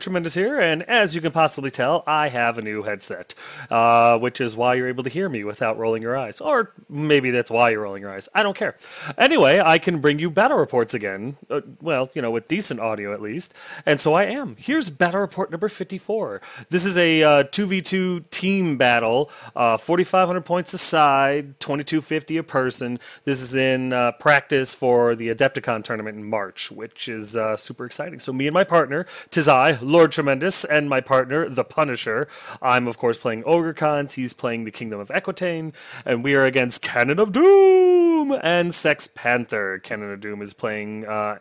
Tremendous here, and as you can possibly tell, I have a new headset, uh, which is why you're able to hear me without rolling your eyes. Or maybe that's why you're rolling your eyes. I don't care. Anyway, I can bring you battle reports again, uh, well, you know, with decent audio at least, and so I am. Here's battle report number 54. This is a uh, 2v2 team battle, uh, 4,500 points a side, 2250 a person. This is in uh, practice for the Adepticon tournament in March, which is uh, super exciting. So me and my partner, tis I, Lord Tremendous, and my partner, the Punisher. I'm of course playing Ogre Khans. He's playing the Kingdom of Equitaine, and we are against Cannon of Doom and Sex Panther. Cannon of Doom is playing. Uh,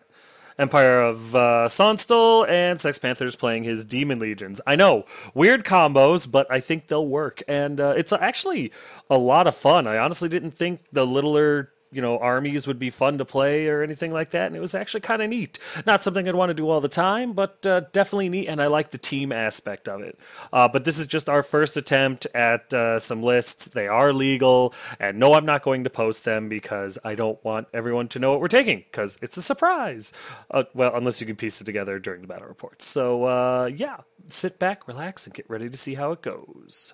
Empire of uh, Sonnstahl, and Sex Panther's playing his Demon Legions. I know, weird combos, but I think they'll work. And uh, it's actually a lot of fun. I honestly didn't think the littler you know, armies would be fun to play or anything like that. And it was actually kind of neat. Not something I'd want to do all the time, but uh, definitely neat. And I like the team aspect of it. Uh, but this is just our first attempt at uh, some lists. They are legal. And no, I'm not going to post them because I don't want everyone to know what we're taking because it's a surprise. Uh, well, unless you can piece it together during the battle reports. So, uh, yeah, sit back, relax, and get ready to see how it goes.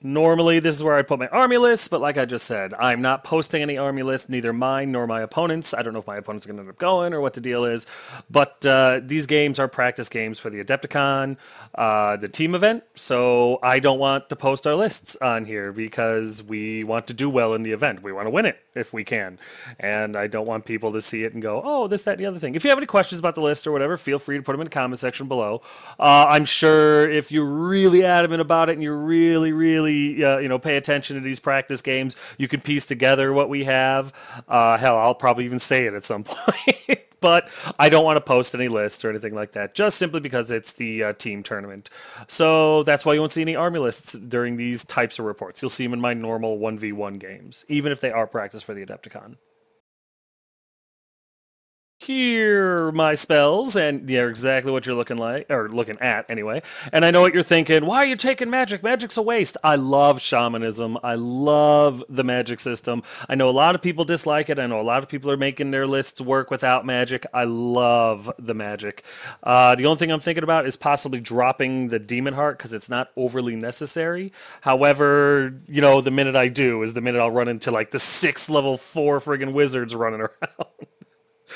Normally, this is where I put my army list, but like I just said, I'm not posting any army list, neither mine nor my opponents. I don't know if my opponents are going to end up going or what the deal is, but uh, these games are practice games for the Adepticon, uh, the team event, so I don't want to post our lists on here because we want to do well in the event. We want to win it if we can, and I don't want people to see it and go, oh, this, that, and the other thing. If you have any questions about the list or whatever, feel free to put them in the comment section below. Uh, I'm sure if you're really adamant about it and you're really, really uh, you know pay attention to these practice games. You can piece together what we have. Uh, hell, I'll probably even say it at some point. but I don't want to post any lists or anything like that, just simply because it's the uh, team tournament. So that's why you won't see any army lists during these types of reports. You'll see them in my normal 1v1 games, even if they are practice for the Adepticon here my spells and they're exactly what you're looking like or looking at anyway. And i know what you're thinking why are you taking magic? Magic's a waste. I love shamanism. I love the magic system. I know a lot of people dislike it. I know a lot of people are making their lists work without magic. I love the magic. Uh, the only thing i'm thinking about is possibly dropping the demon heart because it's not overly necessary. However you know the minute i do is the minute i'll run into like the six level four friggin wizards running around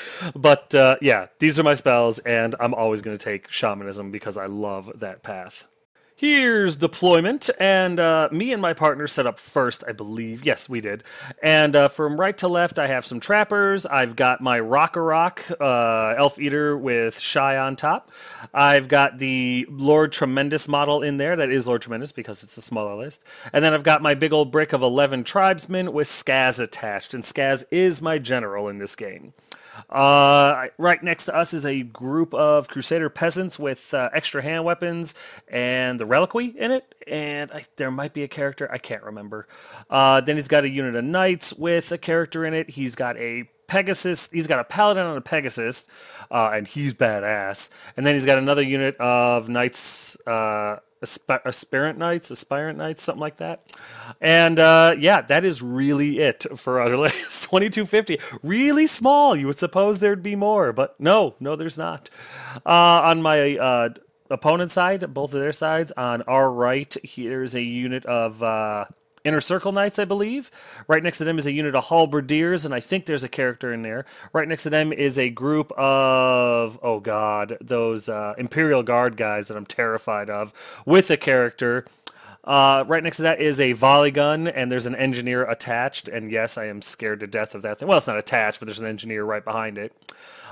but uh, yeah, these are my spells, and I'm always going to take shamanism because I love that path. Here's deployment, and uh, me and my partner set up first, I believe. Yes, we did. And uh, from right to left, I have some trappers. I've got my Rock Auroch uh, Elf Eater with Shy on top. I've got the Lord Tremendous model in there. That is Lord Tremendous because it's a smaller list. And then I've got my big old brick of 11 tribesmen with Skaz attached. And Skaz is my general in this game. Uh, right next to us is a group of Crusader peasants with uh, extra hand weapons and the reliquary in it. And I, there might be a character, I can't remember. Uh, then he's got a unit of knights with a character in it. He's got a Pegasus. He's got a paladin on a Pegasus, uh, and he's badass. And then he's got another unit of knights uh, aspirant knights, aspirant knights, something like that. And uh, yeah, that is really it for our 2250, really small. You would suppose there'd be more, but no, no, there's not. Uh, on my uh, opponent side, both of their sides, on our right, here's a unit of uh, Inner Circle Knights, I believe. Right next to them is a unit of Halberdiers, and I think there's a character in there. Right next to them is a group of, oh god, those uh, Imperial Guard guys that I'm terrified of, with a character. Uh, right next to that is a volley gun, and there's an engineer attached. And yes, I am scared to death of that thing. Well, it's not attached, but there's an engineer right behind it.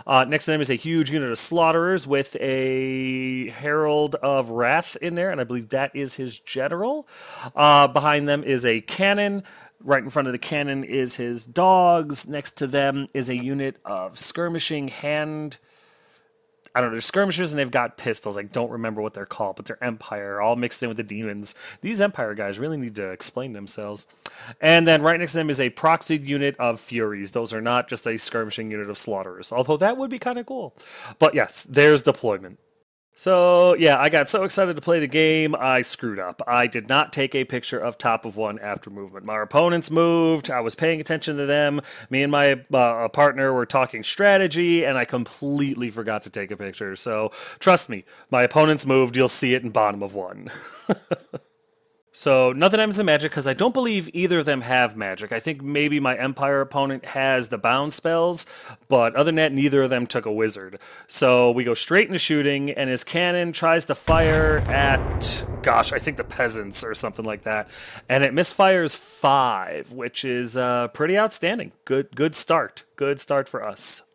Uh, next to them is a huge unit of slaughterers with a Herald of Wrath in there, and I believe that is his general. Uh, behind them is a cannon. Right in front of the cannon is his dogs. Next to them is a unit of skirmishing hand I don't know, they're skirmishers and they've got pistols. I don't remember what they're called, but they're Empire, all mixed in with the demons. These Empire guys really need to explain themselves. And then right next to them is a proxied unit of Furies. Those are not just a skirmishing unit of Slaughterers, although that would be kind of cool. But yes, there's deployment. So, yeah, I got so excited to play the game, I screwed up. I did not take a picture of top of one after movement. My opponents moved, I was paying attention to them. Me and my uh, partner were talking strategy, and I completely forgot to take a picture. So, trust me, my opponents moved, you'll see it in bottom of one. So nothing happens in Magic because I don't believe either of them have Magic. I think maybe my Empire opponent has the bound spells, but other than that, neither of them took a Wizard. So we go straight into shooting, and his cannon tries to fire at, gosh, I think the peasants or something like that, and it misfires five, which is uh, pretty outstanding. Good, good start. Good start for us.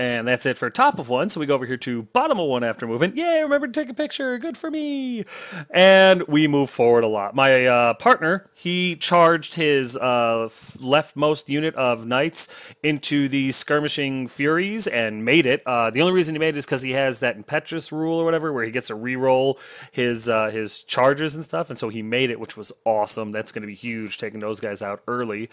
And that's it for top of one. So we go over here to bottom of one after movement. Yay, remember to take a picture. Good for me. And we move forward a lot. My uh, partner, he charged his uh, leftmost unit of knights into the skirmishing furies and made it. Uh, the only reason he made it is because he has that impetuous rule or whatever where he gets to re-roll his, uh, his charges and stuff. And so he made it, which was awesome. That's going to be huge, taking those guys out early.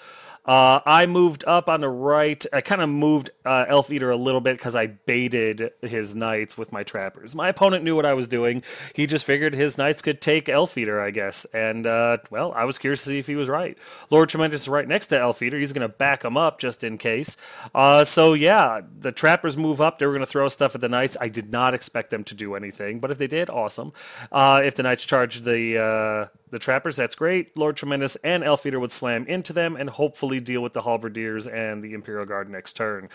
Uh, I moved up on the right. I kind of moved uh, Elf Eater a little bit because I baited his knights with my trappers. My opponent knew what I was doing. He just figured his knights could take Elf Eater, I guess. And, uh, well, I was curious to see if he was right. Lord Tremendous is right next to Elf Eater. He's going to back him up just in case. Uh, so, yeah, the trappers move up. They were going to throw stuff at the knights. I did not expect them to do anything, but if they did, awesome. Uh, if the knights charge the uh, the trappers, that's great. Lord Tremendous and Elf Eater would slam into them and hopefully deal with the halberdiers and the Imperial Guard next turn.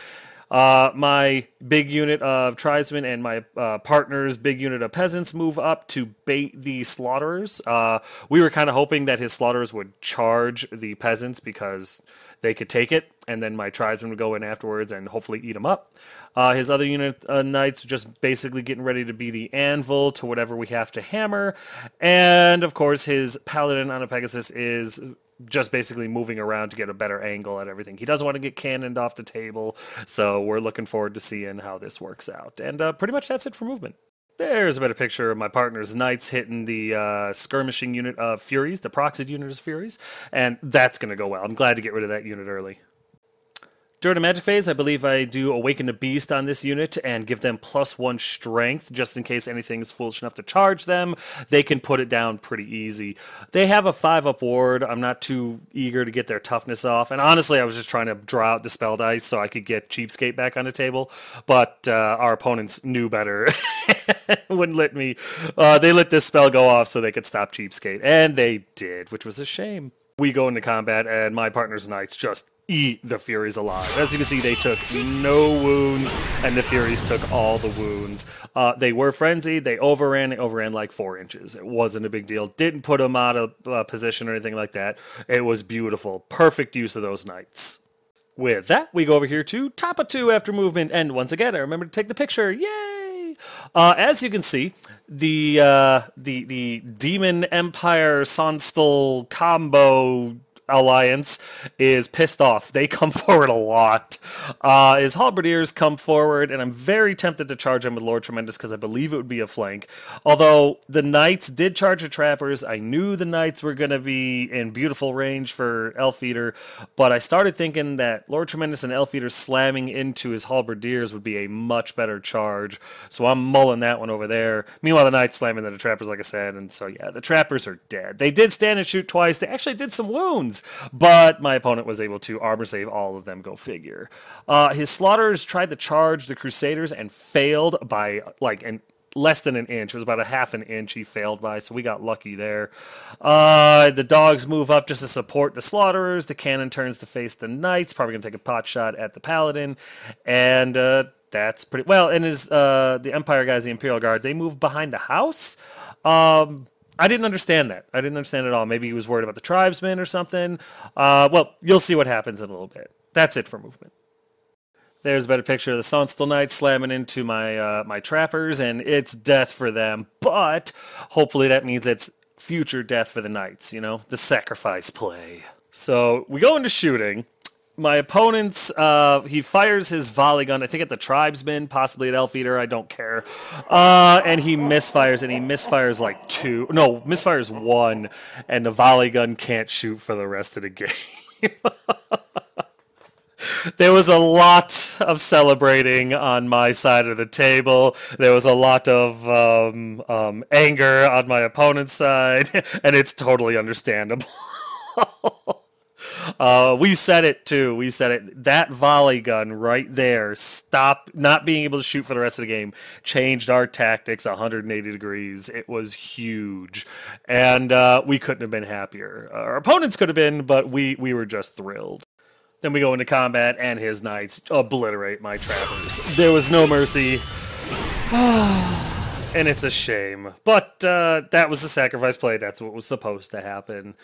Uh, my big unit of tribesmen and my uh, partner's big unit of peasants move up to bait the slaughterers. Uh, we were kind of hoping that his slaughterers would charge the peasants because they could take it, and then my tribesmen would go in afterwards and hopefully eat them up. Uh, his other unit uh, knights just basically getting ready to be the anvil to whatever we have to hammer, and of course his paladin on a Pegasus is just basically moving around to get a better angle at everything. He doesn't want to get cannoned off the table, so we're looking forward to seeing how this works out. And uh, pretty much that's it for movement. There's a better picture of my partner's knights hitting the uh, skirmishing unit of Furies, the proxied unit of Furies, and that's going to go well. I'm glad to get rid of that unit early. During the magic phase, I believe I do Awaken the Beast on this unit and give them plus one strength just in case anything is foolish enough to charge them. They can put it down pretty easy. They have a five up ward. I'm not too eager to get their toughness off. And honestly, I was just trying to draw out Dispel Dice so I could get Cheapskate back on the table. But uh, our opponents knew better. Wouldn't let me. Uh, they let this spell go off so they could stop Cheapskate. And they did, which was a shame we go into combat and my partner's knights just eat the Furies alive. As you can see, they took no wounds, and the Furies took all the wounds. Uh, they were frenzied. They overran. They overran like four inches. It wasn't a big deal. Didn't put them out of uh, position or anything like that. It was beautiful. Perfect use of those knights. With that, we go over here to top of two after movement, and once again, I remember to take the picture. Yay! Uh, as you can see, the uh, the the Demon Empire Sonnstahl combo alliance is pissed off. They come forward a lot. Uh, his halberdiers come forward, and I'm very tempted to charge him with Lord Tremendous because I believe it would be a flank. Although the knights did charge the trappers, I knew the knights were going to be in beautiful range for Elf Eater, but I started thinking that Lord Tremendous and Elf Eater slamming into his halberdiers would be a much better charge. So I'm mulling that one over there. Meanwhile, the knights slamming into the trappers, like I said, and so yeah, the trappers are dead. They did stand and shoot twice. They actually did some wounds but my opponent was able to armor save all of them. Go figure. Uh, his slaughters tried to charge the Crusaders and failed by like an less than an inch. It was about a half an inch he failed by, so we got lucky there. Uh, the dogs move up just to support the slaughterers. The cannon turns to face the knights. Probably gonna take a pot shot at the paladin, and uh, that's pretty well. And his uh, the Empire guys, the Imperial Guard, they move behind the house. Um, I didn't understand that. I didn't understand at all. Maybe he was worried about the tribesmen or something. Uh, well, you'll see what happens in a little bit. That's it for movement. There's a better picture of the Sonnstahl Knights slamming into my uh, my trappers, and it's death for them. But hopefully that means it's future death for the Knights. You know, the sacrifice play. So we go into shooting, my opponent's uh, he fires his volley gun i think at the tribesman possibly at elf eater i don't care uh, and he misfires and he misfires like two no misfires one and the volley gun can't shoot for the rest of the game there was a lot of celebrating on my side of the table. There was a lot of um, um, anger on my opponent's side, and it's totally understandable. uh, we said it too. We said it. That volley gun right there, stop not being able to shoot for the rest of the game, changed our tactics 180 degrees. It was huge, and uh, we couldn't have been happier. Our opponents could have been, but we we were just thrilled. Then we go into combat, and his knights obliterate my travelers. There was no mercy. and it's a shame. But uh, that was the sacrifice play. That's what was supposed to happen.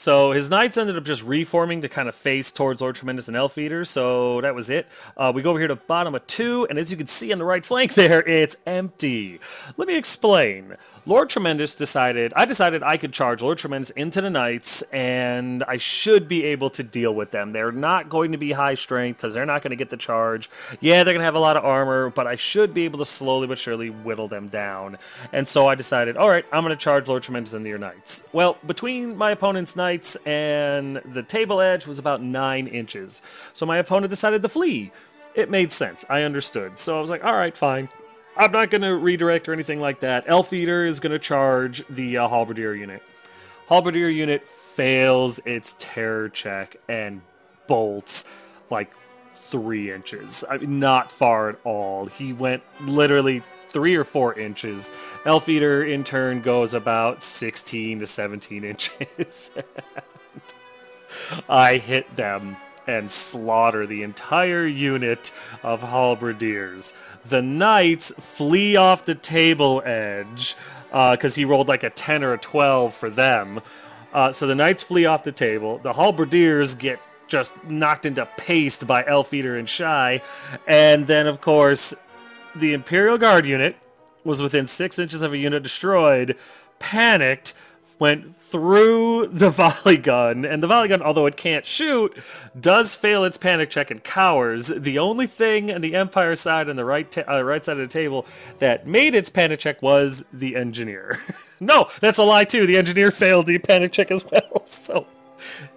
So his knights ended up just reforming to kind of face towards Lord Tremendous and Elf Eater, so that was it. Uh, we go over here to bottom of two, and as you can see on the right flank there, it's empty. Let me explain. Lord Tremendous decided, I decided I could charge Lord Tremendous into the Knights, and I should be able to deal with them. They're not going to be high strength because they're not going to get the charge. Yeah, they're going to have a lot of armor, but I should be able to slowly but surely whittle them down. And so I decided, all right, I'm going to charge Lord Tremendous into your Knights. Well, between my opponent's Knights and the table edge was about 9 inches. So my opponent decided to flee. It made sense. I understood. So I was like, all right, fine. I'm not going to redirect or anything like that. Elf Eater is going to charge the uh, Halberdier unit. Halberdier unit fails its terror check and bolts like three inches. I mean, not far at all. He went literally three or four inches. Elf Eater, in turn, goes about 16 to 17 inches. I hit them and slaughter the entire unit of halberdiers. The knights flee off the table edge because uh, he rolled like a 10 or a 12 for them. Uh, so the knights flee off the table. The halberdiers get just knocked into paste by Elf Eater and Shy. And then, of course, the Imperial Guard unit was within six inches of a unit destroyed, panicked, went through the volley gun, and the volley gun, although it can't shoot, does fail its panic check and cowers. The only thing on the Empire side and the right uh, right side of the table that made its panic check was the engineer. no, that's a lie too. The engineer failed the panic check as well. So.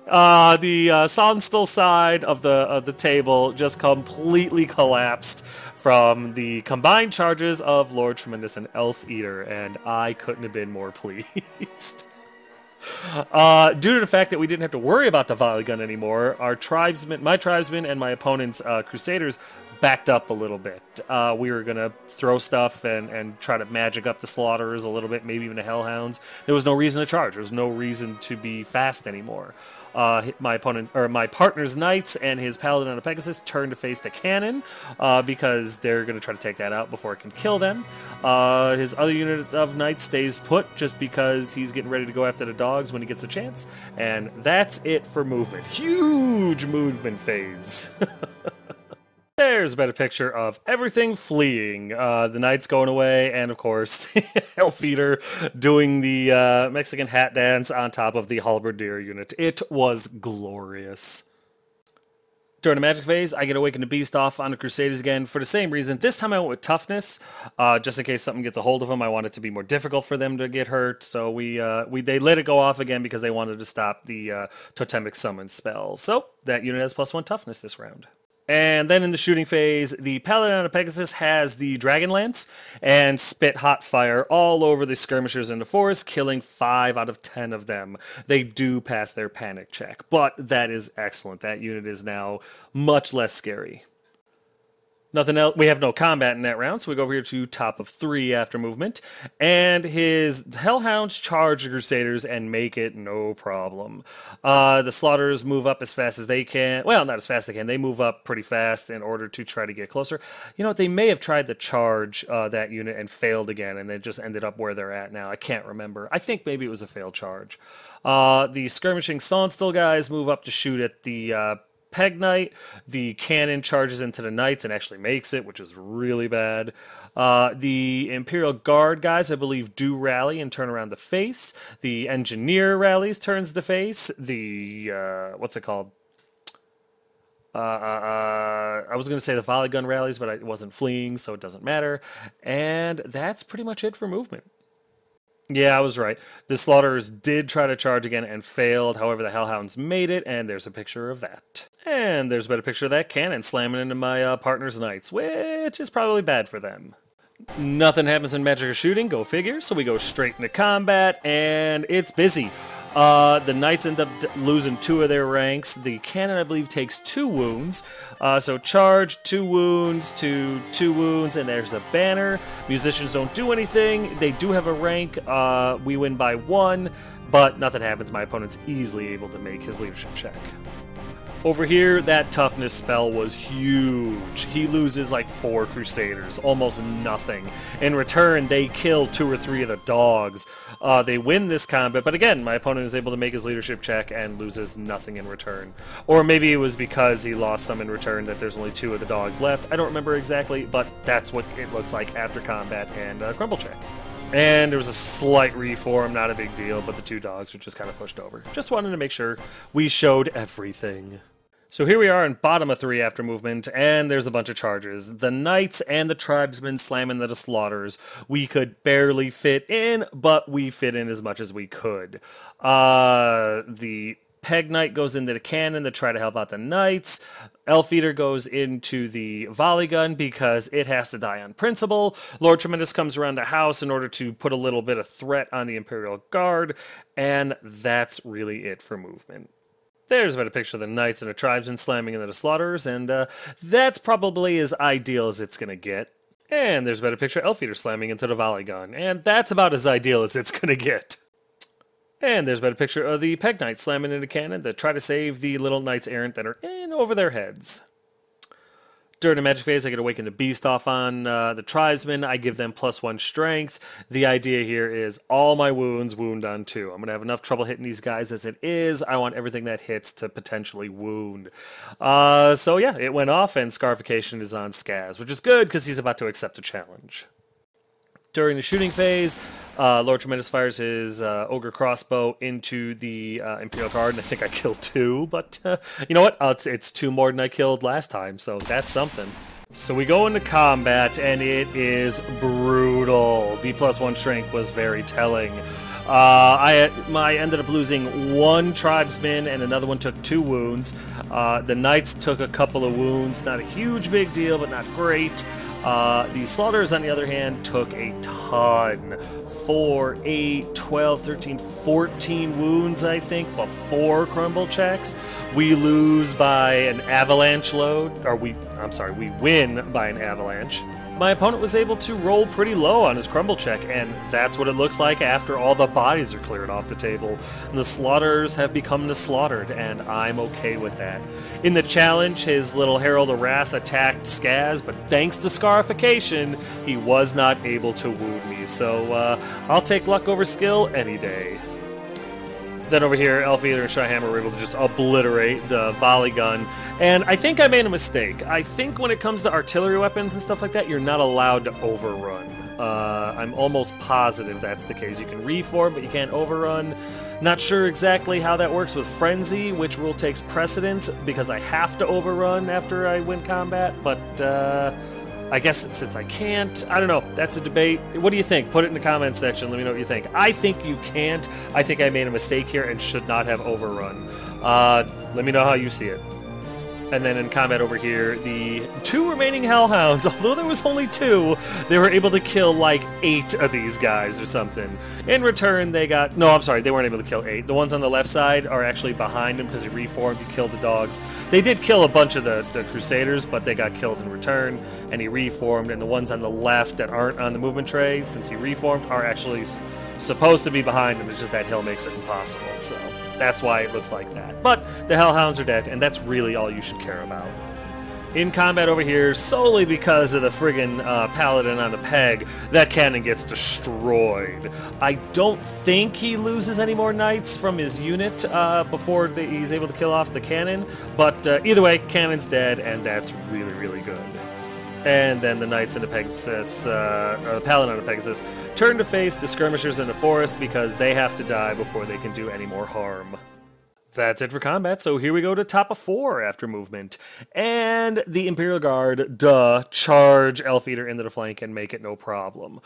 Uh, the uh, Sonnstahl side of the of the table just completely collapsed from the combined charges of Lord Tremendous and Elf Eater, and I couldn't have been more pleased. Uh, due to the fact that we didn't have to worry about the volley gun anymore, our tribesmen, my tribesmen, and my opponent's uh, crusaders backed up a little bit. Uh, we were gonna throw stuff and, and try to magic up the slaughterers a little bit, maybe even the hellhounds. There was no reason to charge. There was no reason to be fast anymore. Uh, my opponent or my partner's knights and his paladin on a Pegasus turn to face the cannon uh, because they're going to try to take that out before it can kill them. Uh, his other unit of knights stays put just because he's getting ready to go after the dogs when he gets a chance. And that's it for movement. Huge movement phase. There's a better picture of everything fleeing. Uh, the knights going away, and of course, Elf Eater doing the uh, Mexican hat dance on top of the halberdier unit. It was glorious. During the magic phase, I get Awaken the Beast off on the Crusaders again for the same reason. This time I went with toughness, uh, just in case something gets a hold of them. I want it to be more difficult for them to get hurt, so we uh, we they let it go off again because they wanted to stop the uh, totemic summon spell. So that unit has plus one toughness this round. And then in the shooting phase, the Paladin of Pegasus has the Dragon Lance and spit hot fire all over the skirmishers in the forest, killing five out of ten of them. They do pass their panic check, but that is excellent. That unit is now much less scary. Nothing else. We have no combat in that round, so we go over here to top of three after movement. And his Hellhounds charge the Crusaders and make it no problem. Uh, the Slaughters move up as fast as they can. Well, not as fast as they can. They move up pretty fast in order to try to get closer. You know, what? they may have tried to charge uh, that unit and failed again, and they just ended up where they're at now. I can't remember. I think maybe it was a failed charge. Uh, the skirmishing Sonnstahl guys move up to shoot at the uh, Peg Knight. The cannon charges into the Knights and actually makes it, which is really bad. Uh, the Imperial Guard guys, I believe, do rally and turn around the face. The Engineer rallies, turns the face. The, uh, what's it called? Uh, uh, I was going to say the volley gun rallies, but I wasn't fleeing, so it doesn't matter. And that's pretty much it for movement. Yeah, I was right. The Slaughterers did try to charge again and failed. However, the Hellhounds made it, and there's a picture of that. And there's a better picture of that cannon slamming into my uh, partner's knights, which is probably bad for them. Nothing happens in magic or shooting, go figure, so we go straight into combat, and it's busy. Uh, the knights end up losing two of their ranks. The cannon, I believe, takes two wounds. Uh, so charge, two wounds to two wounds, and there's a banner. Musicians don't do anything. They do have a rank. Uh, we win by one, but nothing happens. My opponent's easily able to make his leadership check. Over here, that toughness spell was huge. He loses like four Crusaders, almost nothing. In return, they kill two or three of the dogs. Uh, they win this combat, but again, my opponent is able to make his leadership check and loses nothing in return. Or maybe it was because he lost some in return that there's only two of the dogs left. I don't remember exactly, but that's what it looks like after combat and uh, crumble checks. And there was a slight reform, not a big deal, but the two dogs were just kind of pushed over. Just wanted to make sure we showed everything. So here we are in bottom of three after movement, and there's a bunch of charges. The knights and the tribesmen slamming the slaughters. We could barely fit in, but we fit in as much as we could. Uh, the Peg Knight goes into the cannon to try to help out the knights. Elf Eater goes into the volley gun because it has to die on principle. Lord Tremendous comes around the house in order to put a little bit of threat on the Imperial Guard, and that's really it for movement. There's a picture of the knights and the tribesmen slamming into the slaughterers, and uh, that's probably as ideal as it's to get. And there's a picture of Elf Eater slamming into the gun, and that's about as ideal as it's to get. And there's a picture of the Peg Knights slamming into cannon that try to save the little knights errant that are in over their heads. During the magic phase, I get Awaken the Beast off on uh, the tribesmen. I give them plus one strength. The idea here is all my wounds wound on two. I'm going to have enough trouble hitting these guys as it is. I want everything that hits to potentially wound. Uh, so yeah, it went off, and Scarification is on Skaz, which is good because he's about to accept a challenge. During the shooting phase, uh, Lord Tremendous fires his uh, Ogre crossbow into the uh, Imperial Guard, and I think I killed two, but uh, you know what? Uh, it's, it's two more than I killed last time, so that's something. So we go into combat, and it is brutal. The plus one shrink was very telling. Uh, I, I ended up losing one tribesman, and another one took two wounds. The knights took a couple of wounds. Not a huge big deal, but not great. Uh, the Slaughters, on the other hand, took a ton. 4, 8, 12, 13, 14 wounds, I think, before crumble checks. We lose by an avalanche load, or we, I'm sorry, we win by an avalanche my opponent was able to roll pretty low on his crumble check, and that's what it looks like after all the bodies are cleared off the table. The slaughters have become the slaughtered, and I'm okay with that. In the challenge, his little Herald of Wrath attacked Skaz, but thanks to Scarification, he was not able to wound me, so uh, I'll take luck over skill any day. Then over here, Elf Eater and Shyhammer were able to just obliterate the volley gun. And I think I made a mistake. I think when it comes to artillery weapons and stuff like that, you're not allowed to overrun. Uh, I'm almost positive that's the case. You can reform, but you can't overrun. Not sure exactly how that works with Frenzy, which rule takes precedence, because I have to overrun after I win combat, but... Uh, I guess since I can't, I don't know. That's a debate. What do you think? Put it in the comments section. Let me know what you think. I think you can't. I think I made a mistake here and should not have overrun. Uh, let me know how you see it. And then in combat over here, the two remaining Hellhounds, although there was only two, they were able to kill like eight of these guys or something. In return, they got... No, I'm sorry, they weren't able to kill eight. The ones on the left side are actually behind him because he reformed, he killed the dogs. They did kill a bunch of the, the Crusaders, but they got killed in return, and he reformed. And the ones on the left that aren't on the movement tray, since he reformed, are actually supposed to be behind him. It's just that hill makes it impossible, so... That's why it looks like that. But the Hellhounds are dead, and that's really all you should care about. In combat over here, solely because of the friggin' uh, Paladin on the peg, that cannon gets destroyed. I don't think he loses any more knights from his unit uh, before he's able to kill off the cannon, but uh, either way, cannon's dead, and that's really, really good. And then the knights and the Pegasus, uh, or the paladin and the Pegasus, turn to face the skirmishers in the forest because they have to die before they can do any more harm. That's it for combat. So here we go to top of four after movement. And the Imperial Guard, duh, charge Elf Eater into the flank and make it no problem.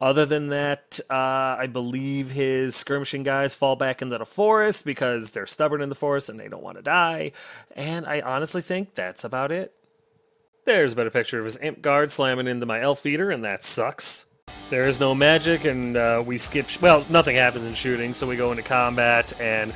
Other than that, uh, I believe his skirmishing guys fall back into the forest because they're stubborn in the forest and they don't want to die. And I honestly think that's about it. There's a better picture of his imp guard slamming into my elf eater, and that sucks. There is no magic, and uh, we skip. well, nothing happens in shooting, so we go into combat, and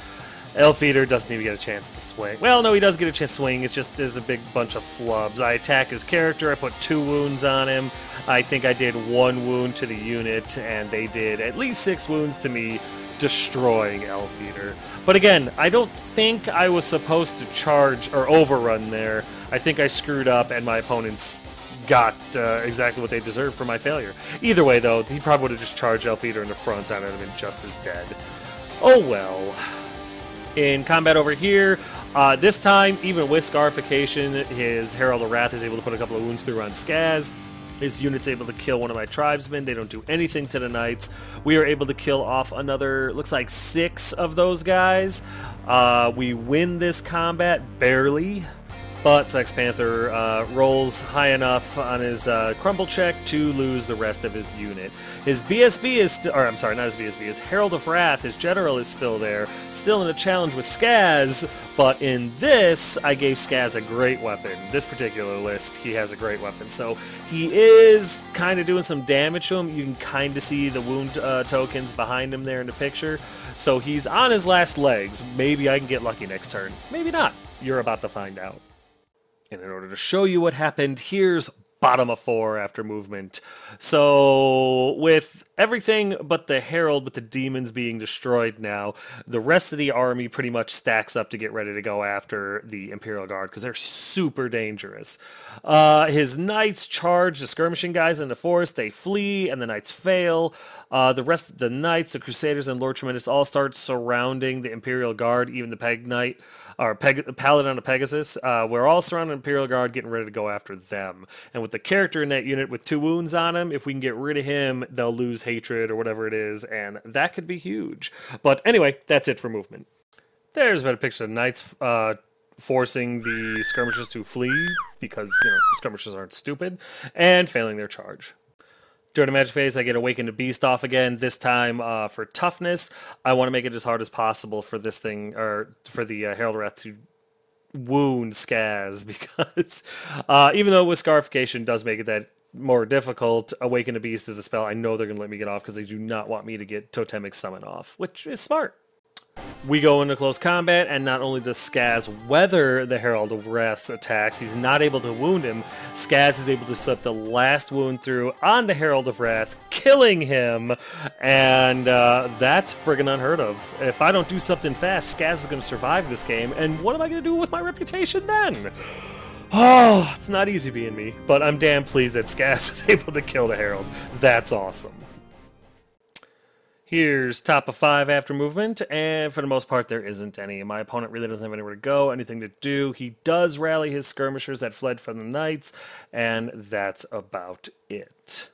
Elf Eater doesn't even get a chance to swing. Well, no, he does get a chance to swing. It's just there's a big bunch of flubs. I attack his character. I put two wounds on him. I think I did one wound to the unit, and they did at least six wounds to me, destroying Elf Eater. But again, I don't think I was supposed to charge or overrun there. I think I screwed up, and my opponents got uh, exactly what they deserved for my failure. Either way, though, he probably would have just charged Elf Eater in the front, and I'd have been just as dead. Oh well. In combat over here, uh, this time, even with Scarification, his Herald of Wrath is able to put a couple of wounds through on Skaz. His unit's able to kill one of my tribesmen. They don't do anything to the knights. We are able to kill off another, looks like six of those guys. Uh, we win this combat barely. But Sex Panther uh, rolls high enough on his uh, crumble check to lose the rest of his unit. His BSB is still, or I'm sorry, not his BSB, his Herald of Wrath, his General is still there, still in a challenge with Skaz, but in this, I gave Skaz a great weapon. This particular list, he has a great weapon. So he is kind of doing some damage to him. You can kind of see the wound uh, tokens behind him there in the picture. So he's on his last legs. Maybe I can get lucky next turn. Maybe not. You're about to find out. And in order to show you what happened, here's bottom of four after movement. So, with everything but the Herald, with the demons being destroyed now, the rest of the army pretty much stacks up to get ready to go after the Imperial Guard because they're super dangerous. Uh, his knights charge the skirmishing guys in the forest, they flee, and the knights fail. Uh, the rest of the knights, the Crusaders, and Lord Tremendous all start surrounding the Imperial Guard, even the Peg Knight or Peg- Paladin of Pegasus. Uh, we're all surrounding Imperial Guard, getting ready to go after them. And with the character in that unit with two wounds on him, if we can get rid of him, they'll lose hatred or whatever it is, and that could be huge. But anyway, that's it for movement. There's a better picture of knights uh, forcing the skirmishers to flee because you know skirmishers aren't stupid and failing their charge. During the magic phase, I get Awakened to Beast off again. This time uh, for toughness, I want to make it as hard as possible for this thing, or for the uh, Herald Wrath to wound Skaz because uh, even though with Scarification does make it that more difficult, Awaken a Beast is a spell I know they're going to let me get off because they do not want me to get Totemic Summon off, which is smart. We go into close combat, and not only does Skaz weather the Herald of Wrath's attacks, he's not able to wound him. Skaz is able to slip the last wound through on the Herald of Wrath, killing him, and uh, that's friggin' unheard of. If I don't do something fast, Skaz is to survive this game, and what am I to do with my reputation then? Oh, it's not easy being me, but I'm damn pleased that Skaz was able to kill the Herald. That's awesome. Here's top of five after movement, and for the most part, there isn't any. My opponent really doesn't have anywhere to go, anything to do. He does rally his skirmishers that fled from the knights, and that's about it.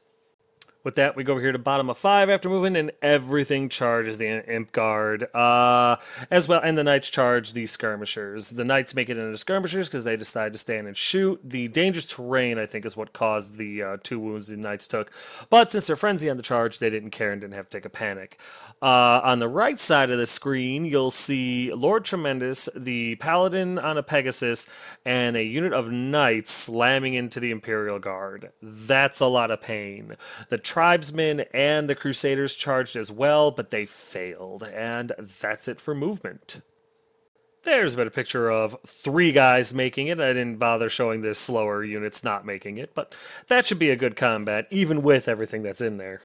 With that, we go over here to bottom of five after moving, and everything charges the imp guard, uh, as well, and the knights charge the skirmishers. The knights make it into skirmishers because they decide to stand and shoot. The dangerous terrain, I think, is what caused the uh, two wounds the knights took. But since they're frenzy on the charge, they didn't care and didn't have to take a panic. Uh, on the right side of the screen, you'll see Lord Tremendous, the Paladin on a Pegasus, and a unit of knights slamming into the Imperial Guard. That's a lot of pain. The tribesmen and the Crusaders charged as well, but they failed, and that's it for movement. There's a better picture of three guys making it. I didn't bother showing the slower units not making it, but that should be a good combat, even with everything that's in there.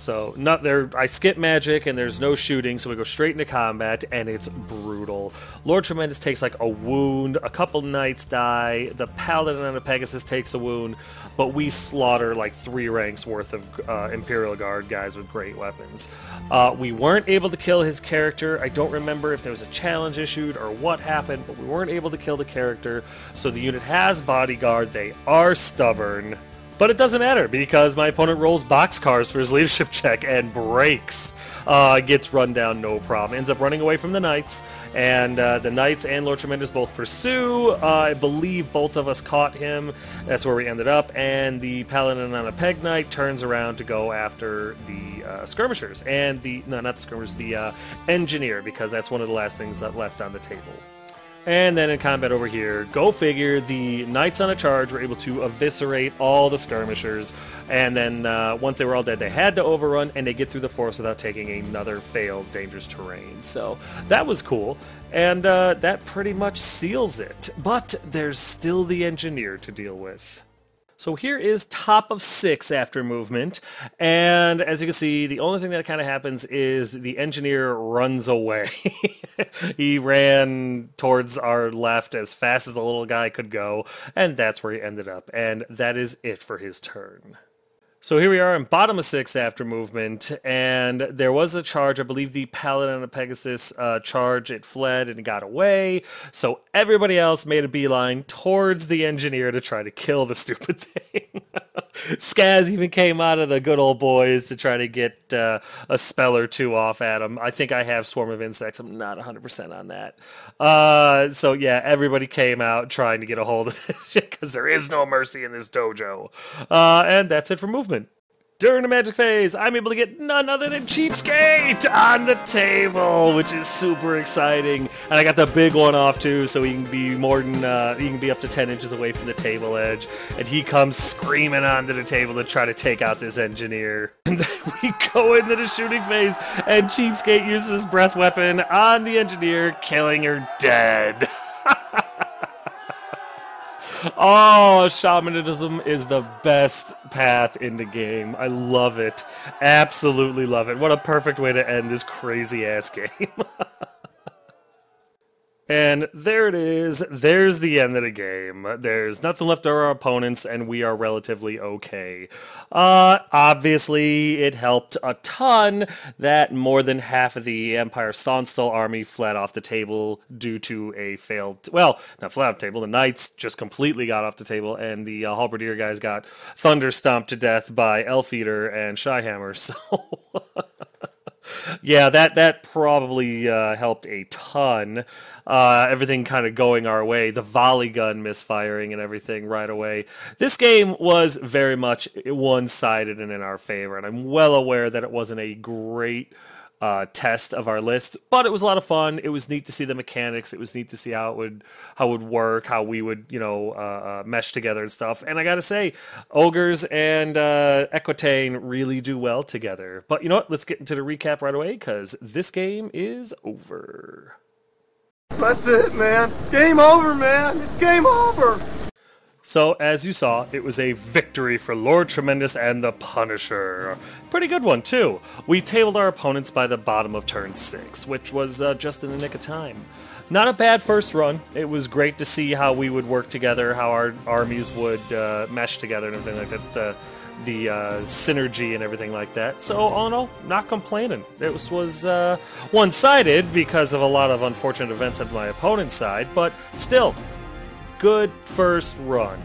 So not there. I skip magic and there's no shooting, so we go straight into combat and it's brutal. Lord Tremendous takes like a wound. A couple knights die. The paladin on the Pegasus takes a wound, but we slaughter like three ranks worth of uh, Imperial Guard guys with great weapons. Uh, we weren't able to kill his character. I don't remember if there was a challenge issued or what happened, but we weren't able to kill the character. So the unit has bodyguard. They are stubborn. But it doesn't matter because my opponent rolls boxcars for his leadership check and breaks. Uh, gets run down, no problem. Ends up running away from the knights, and uh, the knights and Lord Tremendous both pursue. Uh, I believe both of us caught him. That's where we ended up. And the paladin on a peg knight turns around to go after the uh, skirmishers and the no, not the skirmishers, the uh, engineer, because that's one of the last things that left on the table. And then in combat over here, go figure, the knights on a charge were able to eviscerate all the skirmishers. And then uh, once they were all dead, they had to overrun and they get through the forest without taking another failed dangerous terrain. So that was cool. And uh, that pretty much seals it. But there's still the engineer to deal with. So here is top of six after movement, and as you can see, the only thing that kind of happens is the engineer runs away. he ran towards our left as fast as the little guy could go, and that's where he ended up, and that is it for his turn. So here we are in bottom of six after movement, and there was a charge. I believe the Paladin of Pegasus uh, charge. It fled and got away. So everybody else made a beeline towards the engineer to try to kill the stupid thing. Skaz even came out of the good old boys to try to get uh, a spell or two off at him. I think I have Swarm of Insects. I'm not 100% on that. Uh, so yeah, everybody came out trying to get a hold of this shit because there is no mercy in this dojo. Uh, and that's it for movement. During the magic phase, I'm able to get none other than Cheapskate on the table, which is super exciting. And I got the big one off too, so he can be more than uh, he can be up to 10 inches away from the table edge. And he comes screaming onto the table to try to take out this engineer. And then we go into the shooting phase, and Cheapskate uses his breath weapon on the engineer, killing her dead. Oh, shamanism is the best path in the game. I love it. Absolutely love it. What a perfect way to end this crazy ass game. And there it is. There's the end of the game. There's nothing left of our opponents, and we are relatively okay. Uh, obviously, it helped a ton that more than half of the Empire Sonnstahl army fled off the table due to a failed. Well, not fled off the table. The Knights just completely got off the table, and the uh, Halberdier guys got thunder stomped to death by Elf Eater and Shyhammer. So. Yeah, that that probably uh, helped a ton. Uh, everything kind of going our way, the volley gun misfiring and everything right away. This game was very much one sided and in our favor, and I'm well aware that it wasn't a great uh, test of our list, but it was a lot of fun. It was neat to see the mechanics. It was neat to see how it would how it would work, how we would you know uh, uh, mesh together and stuff. And I gotta say, ogres and uh, Equitaine really do well together. But you know what? Let's get into the recap right away because this game is over. That's it, man. Game over, man. It's game over. So, as you saw, it was a victory for Lord Tremendous and the Punisher. Pretty good one, too. We tabled our opponents by the bottom of turn 6, which was uh, just in the nick of time. Not a bad first run. It was great to see how we would work together, how our armies would uh, mesh together and everything like that. Uh, the uh, synergy and everything like that. So, all in all, not complaining. It was, was uh, one sided because of a lot of unfortunate events on my opponent's side, but still, good first run.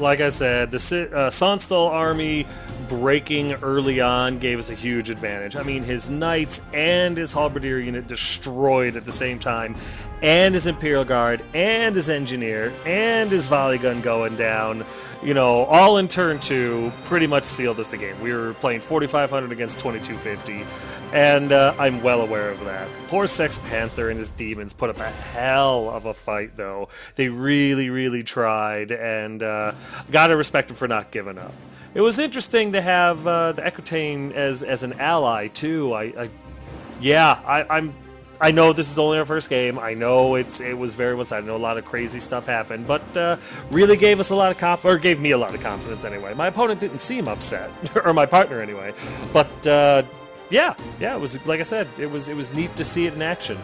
Like I said, the uh, Sonnstahl army breaking early on gave us a huge advantage. I mean, his knights and his halberdier unit destroyed at the same time, and his Imperial Guard, and his engineer, and his volley gun going down. You know, all in turn two, pretty much sealed us the game. We were playing 4,500 against 2,250 and uh, I'm well aware of that. Poor Sex Panther and his demons put up a hell of a fight, though. They really, really tried, and uh, gotta respect them for not giving up. It was interesting to have uh, the Equitaine as as an ally too. I, I yeah, I, I'm. I know this is only our first game. I know it's it was very one sided. I know a lot of crazy stuff happened, but uh, really gave us a lot of confidence, or gave me a lot of confidence anyway. My opponent didn't seem upset, or my partner anyway. But uh, yeah, yeah, it was like I said, it was it was neat to see it in action.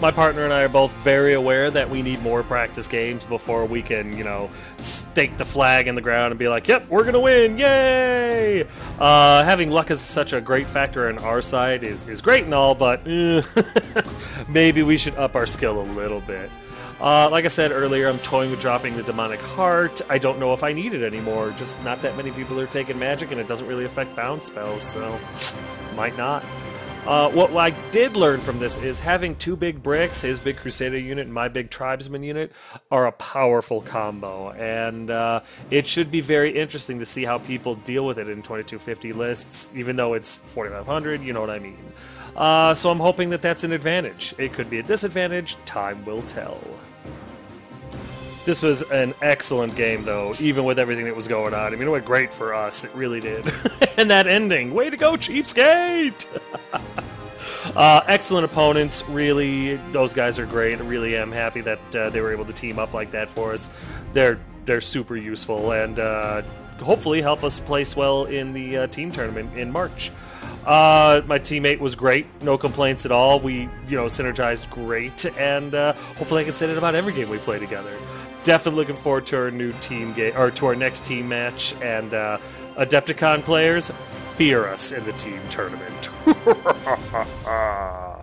My partner and I are both very aware that we need more practice games before we can, you know, stake the flag in the ground and be like, "Yep, we're gonna win! Yay!" Uh, having luck is such a great factor on our side is is great and all, but eh, maybe we should up our skill a little bit. Uh, like I said earlier, I'm toying with dropping the Demonic Heart. I don't know if I need it anymore. Just not that many people are taking magic, and it doesn't really affect bound spells, so might not. Uh, what I did learn from this is having two big bricks, his big Crusader unit and my big Tribesman unit, are a powerful combo, and uh, it should be very interesting to see how people deal with it in 2250 lists, even though it's 4500, you know what I mean. Uh, so I'm hoping that that's an advantage. It could be a disadvantage, time will tell. This was an excellent game, though, even with everything that was going on. I mean, it went great for us. It really did. and that ending, way to go, cheapskate! uh, excellent opponents, really. Those guys are great. I really am happy that uh, they were able to team up like that for us. They're they're super useful and uh, hopefully help us place well in the uh, team tournament in March. Uh, my teammate was great, no complaints at all. We, you know, synergized great, and uh, hopefully I can say that about every game we play together. Definitely looking forward to our new team game, or to our next team match. And uh, Adepticon players, fear us in the team tournament.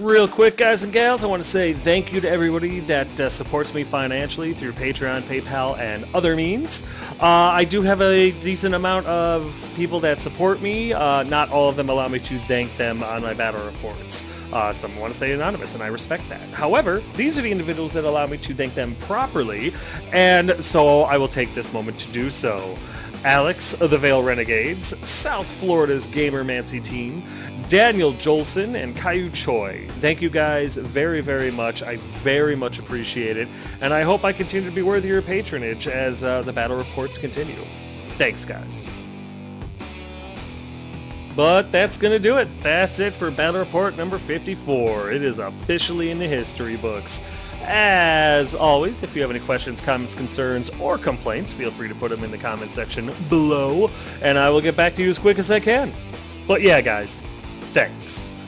Real quick, guys and gals, I want to say thank you to everybody that uh, supports me financially through Patreon, PayPal, and other means. Uh, I do have a decent amount of people that support me. Uh, not all of them allow me to thank them on my battle reports. Uh, some want to say anonymous, and I respect that. However, these are the individuals that allow me to thank them properly, and so I will take this moment to do so. Alex of the Vale Renegades, South Florida's Gamermancy team, Daniel Jolson, and Caillou Choi. Thank you guys very, very much. I very much appreciate it, and I hope I continue to be worthy of your patronage as uh, the battle reports continue. Thanks, guys. But that's going to do it. That's it for Battle Report number 54. It is officially in the history books. As always, if you have any questions, comments, concerns, or complaints, feel free to put them in the comment section below, and I will get back to you as quick as I can. But yeah, guys, thanks.